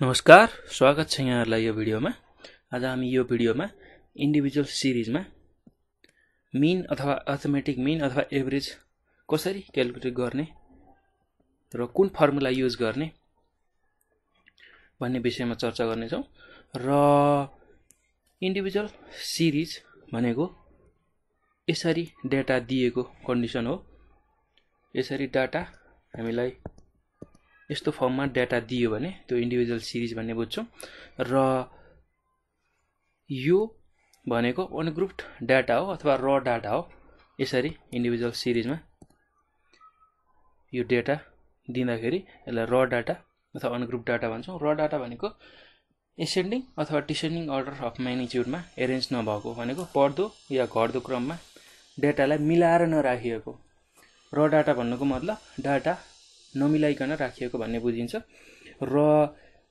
नमस्कार स्वागत छ यहाँहरूलाई यो भिडियोमा। आज हामी यो भिडियोमा इन्डिभिजुअल सिरिजमा मिन अथवा अर्थमेटिक मिन अथवा एभरेज कसरी क्यालकुलेट गर्ने र कुन फर्मुला युज गर्ने भन्ने विषयमा चर्चा गर्नेछौँ र इन्डिभिजुअल सिरिज भनेको यसरी डेटा दिएको कन्डिसन हो। यसरी डाटा हामीलाई यस्तो फर्ममा डाटा दियो भने त्यो इन्डिभिजुअल सिरिज भन्ने बुझ्छौँ। र यो भनेको अनग्रुप्ड डाटा हो अथवा र डाटा हो। यसरी इन्डिभिजुअल सिरिजमा यो डेटा दिँदाखेरि यसलाई र डाटा अथवा अनग्रुप डाटा भन्छौँ। र डाटा भनेको एसेन्डिङ अथवा डिसेन्डिङ अर्डर अफ म्याग्निच्युडमा एरेन्ज नभएको भनेको बढ्दो या घट्दो क्रममा डेटालाई मिलाएर नराखिएको। र डाटा भन्नुको मतलब डाटा नमिलाइकन राखिएको भन्ने बुझिन्छ। र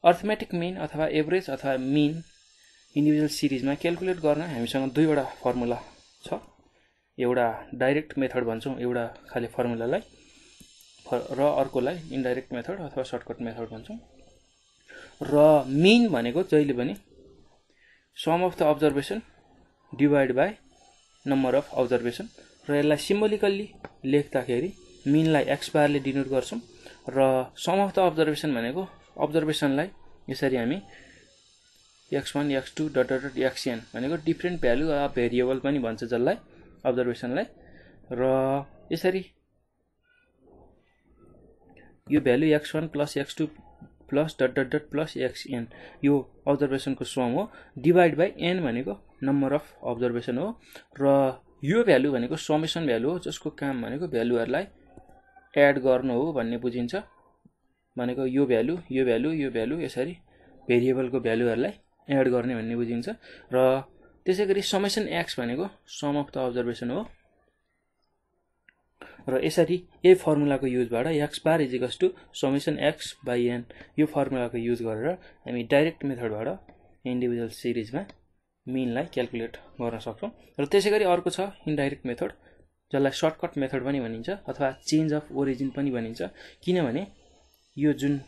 अर्थमेटिक मिन अथवा एभरेज अथवा मिन इन्डिभिजुअल सिरिजमा क्यालकुलेट गर्न हामीसँग दुईवटा फर्मुला छ। एउटा डाइरेक्ट मेथड भन्छौँ एउटा खालि फर्मुलालाई। र अर्कोलाई इन्डाइरेक्ट मेथड अथवा सर्टकट मेथड भन्छौँ। र मिन भनेको जहिले पनि sum of the observation divide by number of observation. र यसलाई सिम्बोलिकल्ली लेख्दाखेरि मिनलाई एक्स बारले डिनोट गर्छौँ। र सम अफ द अब्जर्भेसन भनेको अब्जर्भेसनलाई यसरी हामी X one X two dot dot X N भनेको डिफ्रेन्ट भ्यालु अफ भेरिएबल पनि भन्छ जसलाई अब्जर्भेसनलाई र यसरी यो value x one plus x two plus dot dot dot plus x n यो अब्जर्भेसनको सम हो डिभाइड बाई एन भनेको नम्बर अफ अब्जर्भेसन हो। र यो भ्यालु भनेको समेसन भ्यालु हो जसको काम भनेको भ्यालुहरूलाई एड गर्नु हो भन्ने बुझिन्छ। भनेको यो भ्यालु यो भ्यालु यो भ्यालु यसरी भेरिएबलको भ्यालुहरूलाई एड गर्ने भन्ने बुझिन्छ। र त्यसै गरी समेसन एक्स भनेको सम अफ द अब्जर्भेसन हो। र यसरी यही फर्मुलाको युजबाट X bar equals to summation X by N यो फर्मुलाको युज गरेर हामी डाइरेक्ट मेथडबाट इन्डिभिजुअल सिरिजमा मिनलाई क्यालकुलेट गर्न सक्छौँ। र त्यसै गरी अर्को छ इन्डाइरेक्ट मेथड जसलाई सर्टकट मेथड पनि भनिन्छ अथवा चेन्ज अफ ओरिजिन पनि भनिन्छ। किनभने यो जुन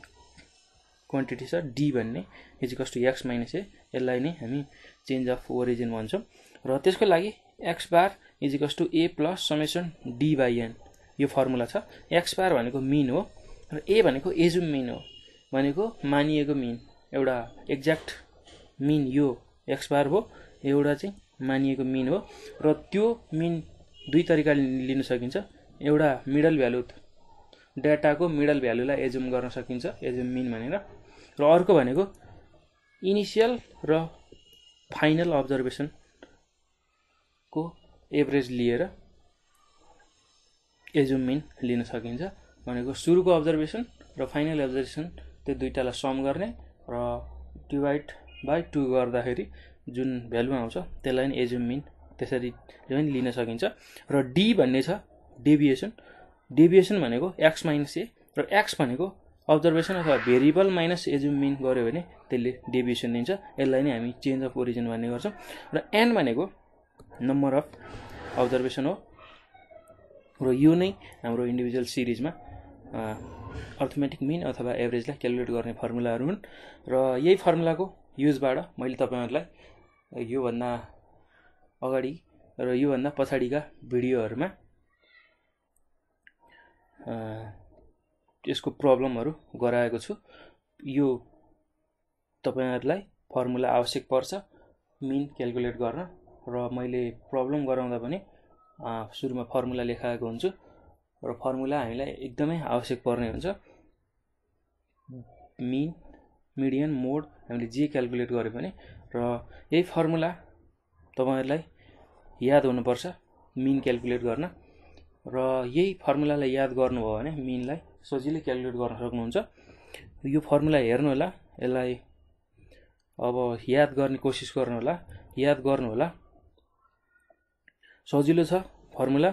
क्वान्टिटी छ डी भन्ने इजिकस टु एक्स माइनस ए यसलाई नै हामी चेन्ज अफ ओरिजिन भन्छौँ। र त्यसको लागि x bar इजिकस to a plus summation d by n यो फर्मुला छ। एक्स बार भनेको मिन हो र ए भनेको एजुम मिन हो। भनेको मानिएको मिन एउटा एक्ज्याक्ट मिन यो एक्स बार हो एउटा चाहिँ मानिएको मिन हो। र त्यो मिन दुई तरिकाले लिन सकिन्छ। एउटा मिडल भ्यालु डाटाको मिडल भ्यालुलाई एजुम गर्न सकिन्छ। एजुम मिन भनेर। र अर्को भनेको इनिसियल र फाइनल अब्जर्भेसनको एभरेज लिएर एजुम मिन लिन सकिन्छ। भनेको सुरुको अब्जर्भेसन र फाइनल अब्जर्भेसन त्यो दुइटालाई सम गर्ने र डिभाइड बाई टू गर्दाखेरि जुन भ्यालु आउँछ त्यसलाई नै एजुम मिन त्यसरी पनि लिन सकिन्छ। र डी भन्ने छ डेभिएसन डेभिएसन भनेको एक्स माइनस ए र एक्स भनेको अब्जर्भेसन अथवा भेरिएबल माइनस एजुम मिन गऱ्यो भने त्यसले डेभिएसन दिन्छ यसलाई नै हामी चेन्ज अफ ओरिजिन भन्ने गर्छौँ। र एन भनेको नम्बर अफ अब्जर्भेसन हो। र यो नै हाम्रो इन्डिभिजुअल सिरिजमा अर्थमेटिक मिन अथवा एभरेजलाई क्यालकुलेट गर्ने फर्मुलाहरू हुन्। र यही फर्मुलाको युजबाट मैले तपाईँहरूलाई योभन्दा अगाडि र योभन्दा पछाडिका भिडियोहरूमा यसको प्रब्लमहरू गराएको छु। यो तपाईँहरूलाई फर्मुला आवश्यक पर्छ मिन क्यालकुलेट गर्न र मैले प्रब्लम गराउँदा पनि सुरुमा फर्मुला लेखाएको हुन्छु र फर्मुला हामीलाई एकदमै आवश्यक पर्ने हुन्छ। मिन मिडियन मोड हामीले जे क्यालकुलेट गऱ्यो भने र यही फर्मुला तपाईँहरूलाई याद हुनुपर्छ मिन क्यालकुलेट गर्न। र यही फर्मुलालाई याद गर्नुभयो भने मिनलाई सजिलै क्यालकुलेट गर्न सक्नुहुन्छ। यो फर्मुला हेर्नु होला यसलाई अब याद गर्ने कोसिस गर्नु होला याद गर्नु होला। सजिलो छ फर्मुला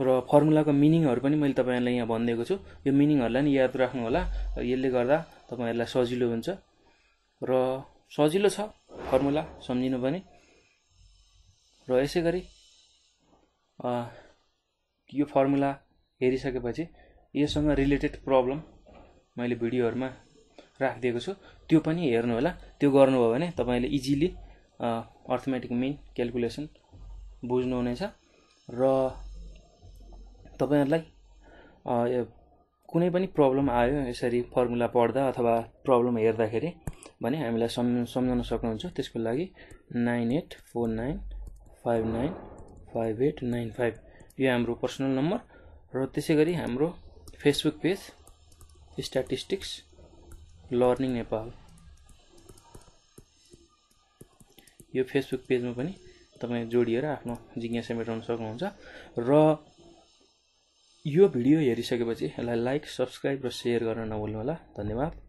र फर्मुलाको मिनिङहरू पनि मैले तपाईँहरूलाई यहाँ भनिदिएको छु। यो मिनिङहरूलाई नि याद राख्नु होला यसले गर्दा तपाईँहरूलाई सजिलो हुन्छ। र सजिलो छ फर्मुला सम्झिनु पनि र यसै गरी यो फर्मुला हेरिसकेपछि योसँग रिलेटेड प्रब्लम मैले भिडियोहरूमा राखिदिएको छु। त्यो पनि हेर्नु होला त्यो गर्नुभयो भने तपाईँले इजिली अर्थमेटिक मिन क्यालकुलेसन बुझ्नुहुनेछ र तपाईँहरूलाई कुनै पनि प्रब्लम आयो यसरी फर्मुला पढ्दा अथवा प्रब्लम हेर्दाखेरि भने हामीलाई सम् सम्झाउन सक्नुहुन्छ। त्यसको लागि nine eight four nine five nine five eight nine five यो हाम्रो पर्सनल नम्बर र त्यसै गरी हाम्रो Facebook page statistics learning Nepal यो फेसबुक पेजमा पनि तपाईँ जोडिएर आफ्नो जिज्ञासा मेटाउन सक्नुहुन्छ र यो भिडियो हेरिसकेपछि यसलाई लाइक सब्सक्राइब र सेयर गर्न नभुल्नुहोला। धन्यवाद।